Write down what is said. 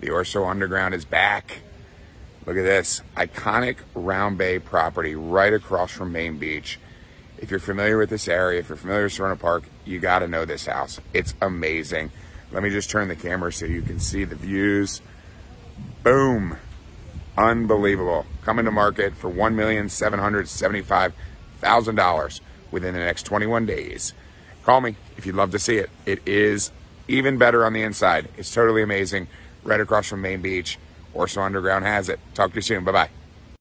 The Orso Underground is back. Look at this iconic Round Bay property right across from Main Beach. If you're familiar with this area, if you're familiar with Severna Park, you got to know this house. It's amazing. Let me just turn the camera so you can see the views. Boom. Unbelievable. Coming to market for $1,775,000 within the next 21 days. Call me if you'd love to see it. It is even better on the inside. It's totally amazing. Right across from Main Beach. Orso Underground has it. Talk to you soon. Bye bye.